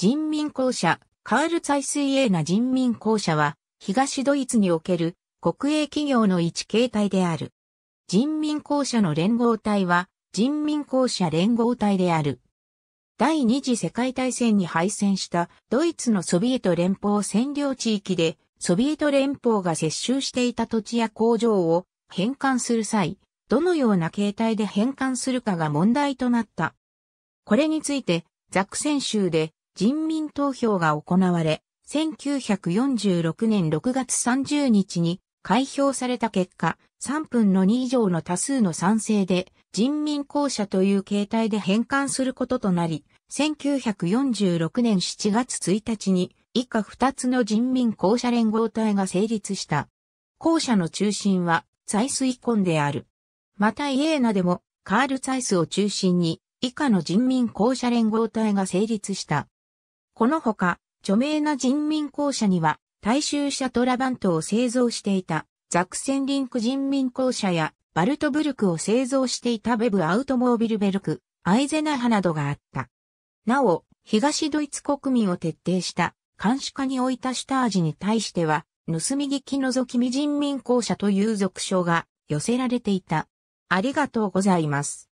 人民公社、カール・ツァイスイエーナ人民公社は、東ドイツにおける国営企業の一形態である。人民公社の連合体は、人民公社連合体である。第二次世界大戦に敗戦したドイツのソビエト連邦占領地域で、ソビエト連邦が接収していた土地や工場を返還する際、どのような形態で返還するかが問題となった。これについて、ザクセン州で人民投票が行われ、1946年6月30日に開票された結果、3分の2以上の多数の賛成で人民公社という形態で返還することとなり、1946年7月1日に以下2つの人民公社連合体が成立した。公社の中心はツァイスイコンである。またイエーナでもカール・ツァイスを中心に以下の人民公社連合体が成立した。このほか、著名な人民公社には大衆車トラバントを製造していたザクセンリンク人民公社やバルトブルクを製造していたベブアウトモービルベルク、アイゼナハなどがあった。なお、東ドイツ国民を徹底した監視下に置いたシュタージに対しては、盗み聞き覗き未人民公社という俗称が寄せられていた。ありがとうございます。